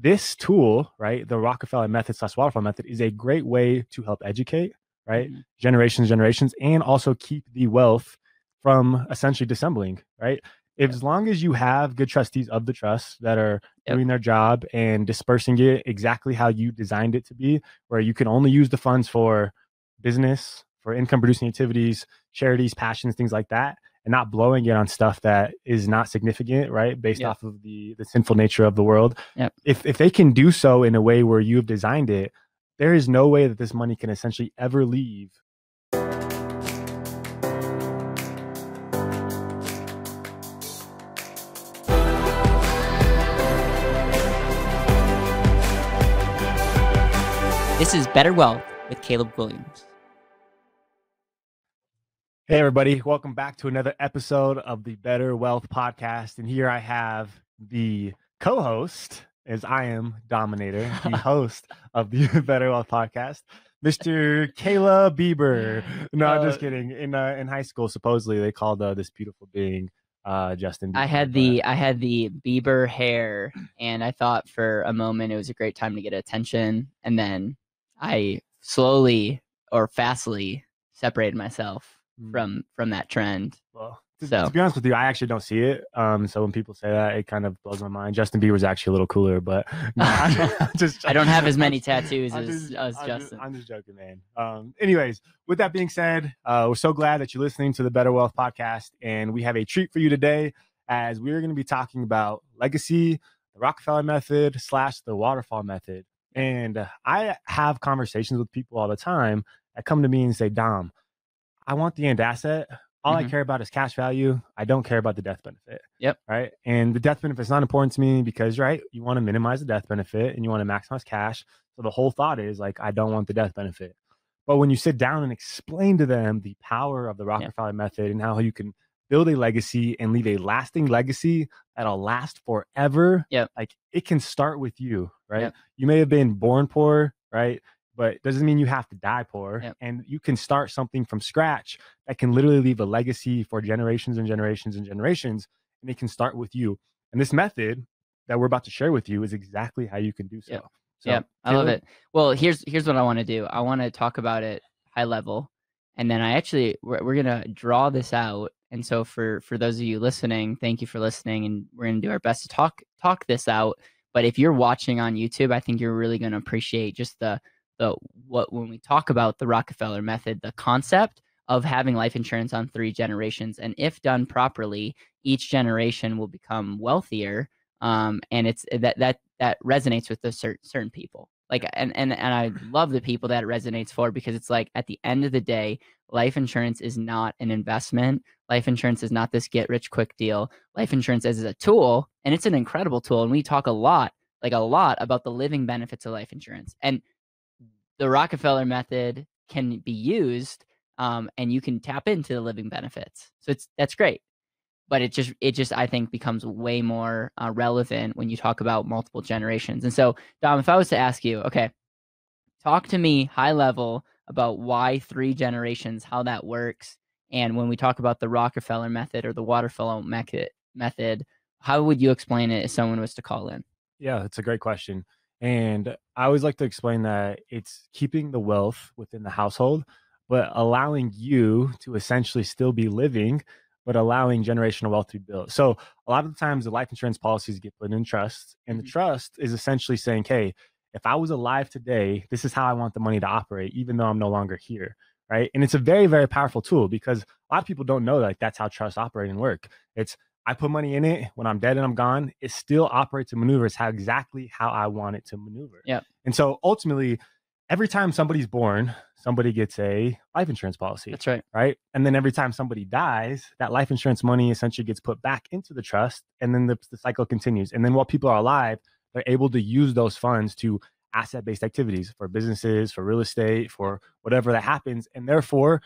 this tool, right, the Rockefeller method slash waterfall method, is a great way to help educate, right, Mhm. generations, generations, and also keep the wealth from essentially dissembling, right? If, As long as you have good trustees of the trust that are Yep. doing their job and dispersing it exactly how you designed it to be, where you can only use the funds for business, for income producing activities, charities, passions, things like that, and not blowing it on stuff that is not significant, right? Based Yep. off of the the sinful nature of the world. Yep. If if they can do so in a way where you have designed it, there is no way that this money can essentially ever leave This is Better Wealth with Caleb Guilliams. Hey, everybody, welcome back to another episode of the Better Wealth Podcast. And here I have the co host, as I am Dominator, the host of the Better Wealth Podcast, Mr. Caleb Bieber. No, I'm just Uh, kidding. In uh, in high school, supposedly they called uh, this beautiful being uh, Justin. I Bieber, had but- the I had the Bieber hair, and I thought for a moment it was a great time to get attention, and then I slowly or fastly separated myself. From from that trend. Well, to, So- to be honest with you, I actually don't see it. Um, so when people say that, it kind of blows my mind. Justin Bieber's actually a little cooler, but no, I'm just I don't have as many tattoos I'm as, just- as I'm Justin. Just, I'm just joking, man. Um, anyways, with that being said, uh, we're so glad that you're listening to the Better Wealth podcast, and we have a treat for you today, as we're going to be talking about legacy, the Rockefeller method slash the waterfall method. And uh, I have conversations with people all the time that come to me and say, "Dom, I want the And Asset. All I Mhm. care about is cash value. I don't care about the death benefit." Yep. Right. And the death benefit is not important to me because, right, you want to minimize the death benefit and you want to maximize cash. So the whole thought is like, I don't want the death benefit. But when you sit down and explain to them the power of the Rockefeller method and how you can build a legacy and leave a lasting legacy that'll last forever, Yep. like it can start with you, right? Yep. You may have been born poor, right? But it doesn't mean you have to die poor. Yep. And you can start something from scratch that can literally leave a legacy for generations and generations and generations. And it can start with you. And this method that we're about to share with you is exactly how you can do so. Yep. So, yeah, I love it. Well, here's here's what I want to do. I want to talk about it high level, and then I actually we're, we're gonna draw this out. And so for for those of you listening, thank you for listening, and we're gonna do our best to talk talk this out. But if you're watching on YouTube, I think you're really gonna appreciate just the what when we talk about the Rockefeller method, the concept of having life insurance on three generations, and if done properly, each generation will become wealthier um, and it's that that that resonates with the certain certain people. Like and and and I love the people that it resonates for because it's like at the end of the day, life insurance is not an investment. Life insurance is not this get rich quick deal. Life insurance is a tool, and it's an incredible tool. And we talk a lot, like a lot, about the living benefits of life insurance. And the Rockefeller method can be used, um, and you can tap into the living benefits. So it's that's great but it just it just I think becomes way more uh, relevant when you talk about multiple generations. And so, Dom, if I was to ask you, okay, talk to me high level about why three generations, how that works, and when we talk about the Rockefeller method or the Waterfall method, method, how would you explain it if someone was to call in? Yeah, that's a great question. And I always like to explain that it's keeping the wealth within the household, but allowing you to essentially still be living, but allowing generational wealth to be built. So a lot of the times the life insurance policies get put in trust, and the Mhm. trust is essentially saying, hey, if I was alive today, this is how I want the money to operate, even though I'm no longer here. Right. And it's a very, very powerful tool because a lot of people don't know like that's how trust operate and work. It's I put money in it when I'm dead and I'm gone, it still operates and maneuvers how exactly how I want it to maneuver. Yeah. And so ultimately, every time somebody's born, somebody gets a life insurance policy, That's right. right? And then every time somebody dies, that life insurance money essentially gets put back into the trust, and then the, the cycle continues. And then while people are alive, they're able to use those funds to asset based activities for businesses, for real estate, for whatever that happens. And therefore,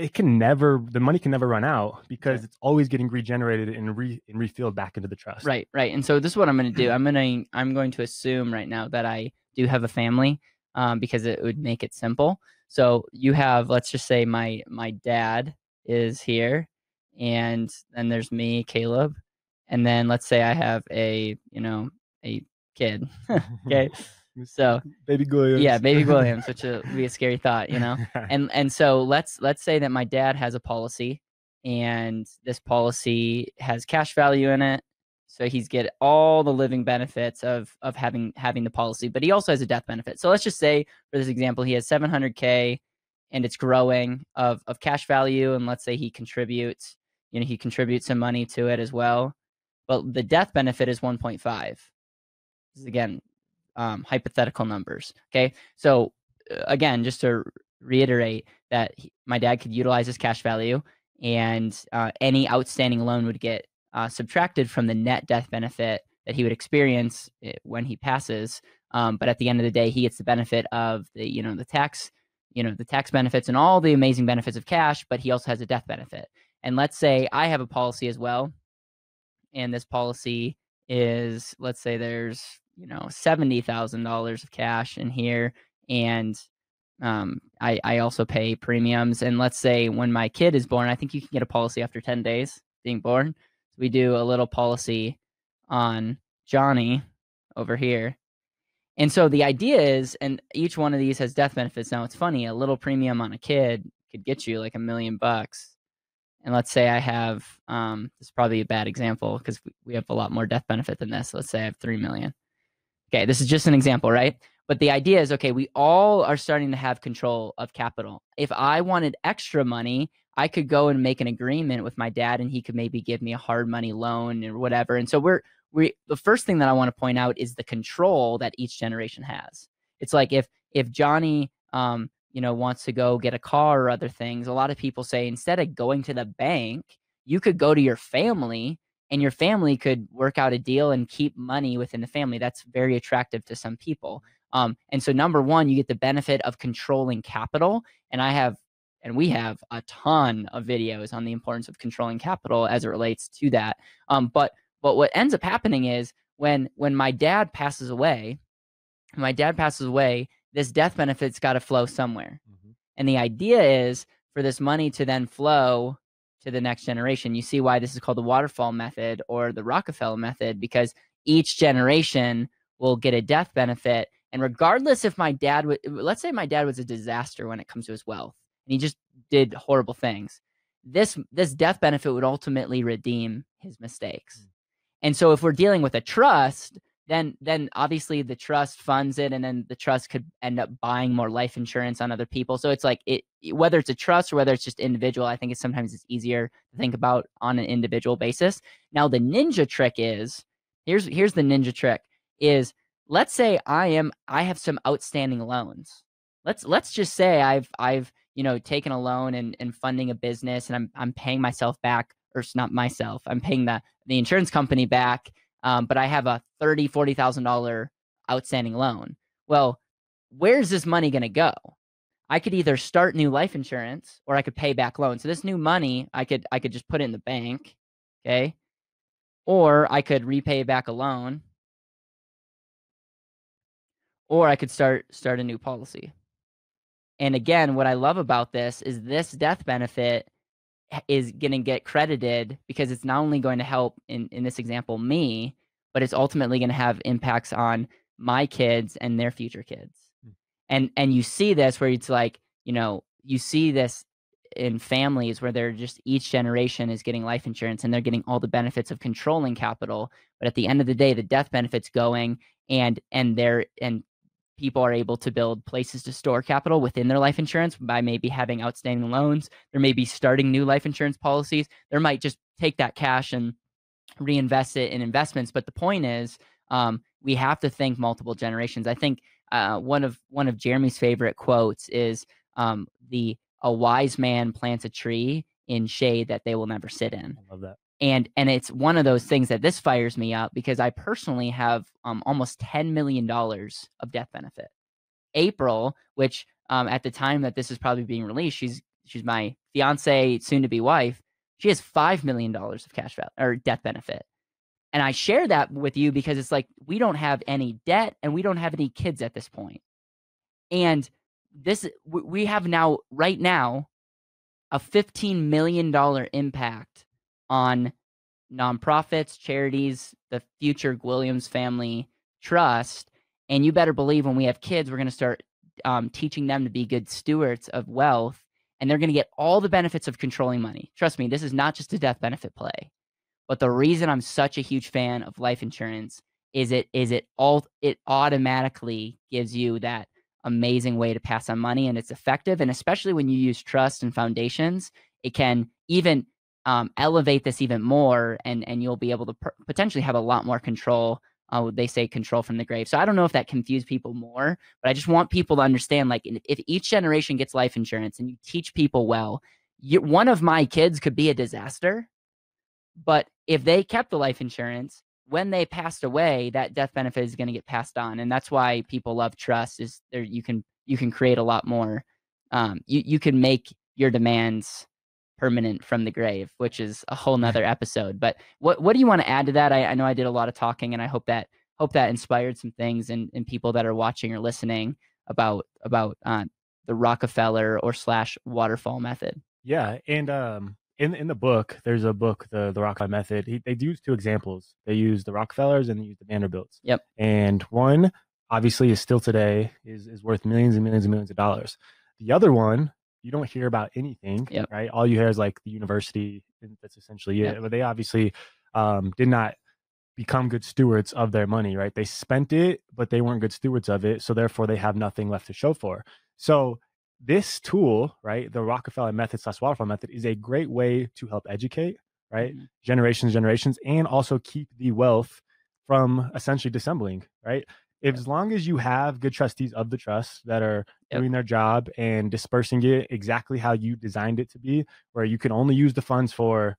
it can never the money can never run out because it's always getting regenerated and re and refilled back into the trust. Right, right. And so this is what I'm going to do. I'm going to I'm going to assume right now that I do have a family um, because it would make it simple. So you have, let's just say my my dad is here, and then there's me, Caleb, and then let's say I have a you know a kid. okay. So baby Guilliams. yeah, baby Guilliams, which would be a scary thought, you know. And and so let's let's say that my dad has a policy and this policy has cash value in it. So he's get all the living benefits of of having having the policy, but he also has a death benefit. So let's just say for this example, he has 700k and it's growing of of cash value and let's say he contributes, you know, he contributes some money to it as well. But the death benefit is 1.5. This is again um, hypothetical numbers. Okay. So uh, again, just to reiterate that he, my dad could utilize his cash value and uh, any outstanding loan would get uh, subtracted from the net death benefit that he would experience eh, when he passes. Um, but at the end of the day, he gets the benefit of the you know the tax, you know the tax benefits and all the amazing benefits of cash. But he also has a death benefit. And let's say I have a policy as well, and this policy is let's say there's you know seventy thousand dollars of cash in here, and um, I I also pay premiums. And let's say when my kid is born, I think you can get a policy after ten days being born. We do a little policy on Johnny over here. And so the idea is, and each one of these has death benefits. Now it's funny, a little premium on a kid could get you like a million bucks. And let's say I have, um, this is probably a bad example because we have a lot more death benefit than this. Let's say I have 3 million. Okay, this is just an example, right? But the idea is okay, we all are starting to have control of capital. If I wanted extra money, I could go and make an agreement with my dad and he could maybe give me a hard money loan or whatever. And so we're we the first thing that I want to point out is the control that each generation has. It's like if if Johnny um you know wants to go get a car or other things, a lot of people say instead of going to the bank, you could go to your family and your family could work out a deal and keep money within the family. That's very attractive to some people. Um, and so, number one, you get the benefit of controlling capital. And I have, and we have a ton of videos on the importance of controlling capital as it relates to that. Um, but but what ends up happening is when when my dad passes away, my dad passes away, this death benefit's got to flow somewhere. Mm-hmm. And the idea is for this money to then flow to the next generation. You see why this is called the waterfall method or the Rockefeller method because each generation will get a death benefit and regardless if my dad would, let's say my dad was a disaster when it comes to his wealth and he just did horrible things, this this death benefit would ultimately redeem his mistakes. Mm. And so if we're dealing with a trust, then then obviously the trust funds it and then the trust could end up buying more life insurance on other people. So it's like it whether it's a trust or whether it's just individual, I think it's sometimes it's easier to think about on an individual basis. Now the ninja trick is here's here's the ninja trick is let's say I am I have some outstanding loans. Let's let's just say I've I've you know taken a loan and, and funding a business and I'm I'm paying myself back or it's not myself I'm paying the the insurance company back um, but I have a thirty forty thousand dollar outstanding loan. Well, where's this money going to go? I could either start new life insurance or I could pay back loan. So this new money I could I could just put it in the bank, okay, or I could repay back a loan or I could start start a new policy. And again, what I love about this is this death benefit is going to get credited because it's not only going to help in in this example me, but it's ultimately going to have impacts on my kids and their future kids. Mm. And and you see this where it's like, you know, you see this in families where they're just each generation is getting life insurance and they're getting all the benefits of controlling capital but at the end of the day the death benefits going and and they're and people are able to build places to store capital within their life insurance by maybe having outstanding loans. There may be starting new life insurance policies. There might just take that cash and reinvest it in investments. But the point is, um, we have to think multiple generations. I think uh, one of one of Jeremy's favorite quotes is um, the "A wise man plants a tree in shade that they will never sit in." I love that and and it's one of those things that this fires me up because I personally have um, almost ten million dollars of death benefit. April, which um, at the time that this is probably being released, she's she's my fiance, soon to be wife. She has five million dollars of cash value or death benefit, and I share that with you because it's like we don't have any debt and we don't have any kids at this point, and this we have now right now a fifteen million dollar impact on nonprofits, charities, the future Guilliams family trust. And you better believe when we have kids, we're going to start um, teaching them to be good stewards of wealth, and they're going to get all the benefits of controlling money. Trust me, this is not just a death benefit play. But the reason I'm such a huge fan of life insurance is it is it all it automatically gives you that amazing way to pass on money and it's effective and especially when you use trust and foundations it can even um, elevate this even more and and you'll be able to potentially have a lot more control uh, they say control from the grave so i don't know if that confused people more but i just want people to understand like if each generation gets life insurance and you teach people well you, one of my kids could be a disaster but if they kept the life insurance when they passed away, that death benefit is going to get passed on, and that's why people love trust. Is there you can you can create a lot more. Um, you you can make your demands permanent from the grave, which is a whole nother episode. But what what do you want to add to that? I, I know I did a lot of talking, and I hope that hope that inspired some things in, in people that are watching or listening about about uh, the Rockefeller or slash waterfall method. Yeah, and um, in in the book, there's a book, the the Rockefeller Method. He, they use two examples. They use the Rockefellers and they use the Vanderbilts. Yep. And one obviously is still today is is worth millions and millions and millions of dollars. The other one you don't hear about anything, yep. right? All you hear is like the university. that's essentially yep. But they obviously um, did not become good stewards of their money, right? They spent it, but they weren't good stewards of it, so therefore they have nothing left to show for. So this tool, right, the Rockefeller method slash waterfall method is a great way to help educate, right, mm-hmm. generations, generations, and also keep the wealth from essentially dissembling, right? If, as long as you have good trustees of the trust that are yep. doing their job and dispersing it exactly how you designed it to be, where you can only use the funds for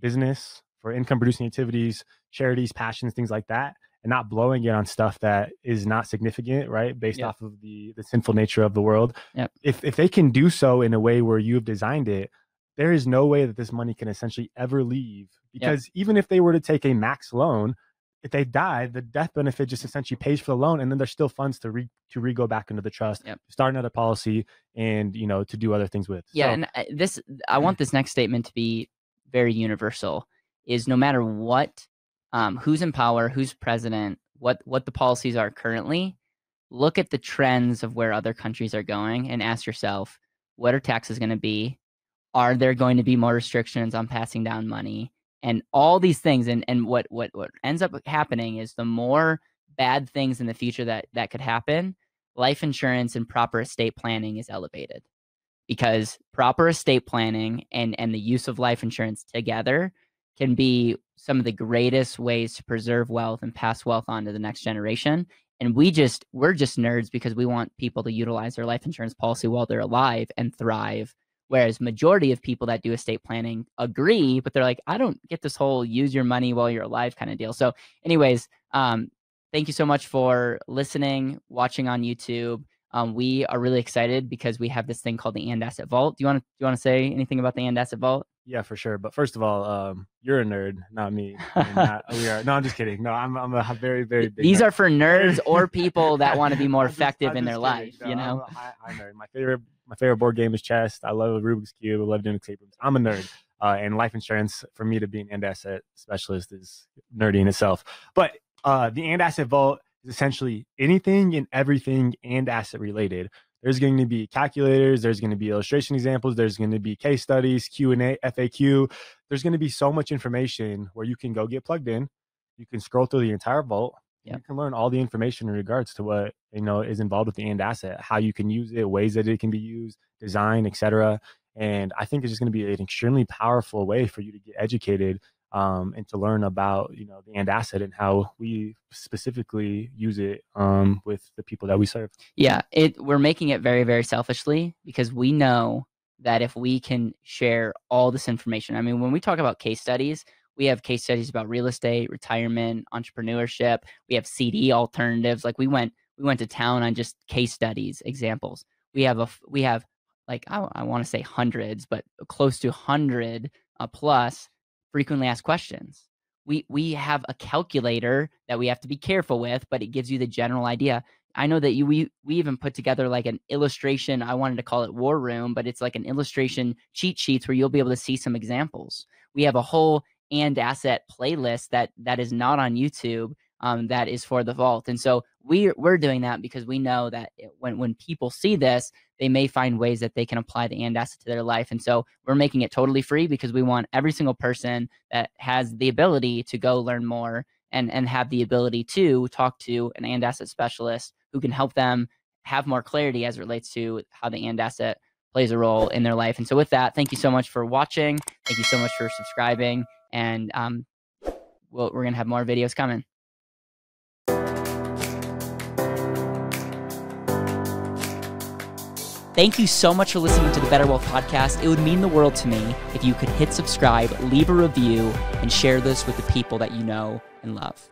business, for income producing activities, charities, passions, things like that, and not blowing it on stuff that is not significant, right? Based yep. off of the the sinful nature of the world. Yep. If if they can do so in a way where you've designed it, there is no way that this money can essentially ever leave. Because even if they were to take a max loan, if they die, the death benefit just essentially pays for the loan, and then there's still funds to re to re go back into the trust, yep. start another policy, and you know to do other things with. Yeah, so, and uh, this I want this next statement to be very universal. Is no matter what um, who's in power, who's president, what what the policies are currently, look at the trends of where other countries are going and ask yourself, what are taxes going to be? Are there going to be more restrictions on passing down money? And all these things and, and what, what what ends up happening is the more bad things in the future that that could happen, life insurance and proper estate planning is elevated. Because proper estate planning and and the use of life insurance together can be some of the greatest ways to preserve wealth and pass wealth on to the next generation. And we just, we're just nerds because we want people to utilize their life insurance policy while they're alive and thrive. Whereas majority of people that do estate planning agree, but they're like, I don't get this whole use your money while you're alive kind of deal. So, anyways, um, thank you so much for listening, watching on YouTube. Um, we are really excited because we have this thing called the And Asset Vault. Do you want to do you want to say anything about the And Asset Vault? Yeah, for sure. But first of all, um, you're a nerd, not me. Not, we are. No, I'm just kidding. No, I'm. I'm a very, very big. These nerd. are for nerds or people that want to be more effective just, in their kidding. life. No, you know. I'm a high, high nerd. My favorite. My favorite board game is chess. I love Rubik's cube. I love doing rooms. I'm a nerd. Uh, and life insurance for me to be an and asset specialist is nerdy in itself. But uh, the and asset vault is essentially anything and everything and asset related there's going to be calculators there's going to be illustration examples there's going to be case studies q&a faq there's going to be so much information where you can go get plugged in you can scroll through the entire vault yep. you can learn all the information in regards to what you know is involved with the and asset how you can use it ways that it can be used design etc and i think it's just going to be an extremely powerful way for you to get educated um, and to learn about you know the and asset and how we specifically use it um, with the people that we serve. Yeah, it we're making it very very selfishly because we know that if we can share all this information, I mean, when we talk about case studies, we have case studies about real estate, retirement, entrepreneurship. We have CD alternatives. Like we went we went to town on just case studies examples. We have a we have like I, I want to say hundreds, but close to hundred uh, plus frequently asked questions. We we have a calculator that we have to be careful with, but it gives you the general idea. I know that you we we even put together like an illustration. I wanted to call it War Room, but it's like an illustration cheat sheets where you'll be able to see some examples. We have a whole and asset playlist that that is not on YouTube. Um, that is for the vault. And so we we're doing that because we know that when when people see this, they may find ways that they can apply the and asset to their life. And so we're making it totally free because we want every single person that has the ability to go learn more and and have the ability to talk to an and asset specialist who can help them have more clarity as it relates to how the and asset plays a role in their life. And so with that, thank you so much for watching. Thank you so much for subscribing. And um, we'll, we're gonna have more videos coming. Thank you so much for listening to the Better Wealth Podcast. It would mean the world to me if you could hit subscribe, leave a review, and share this with the people that you know and love.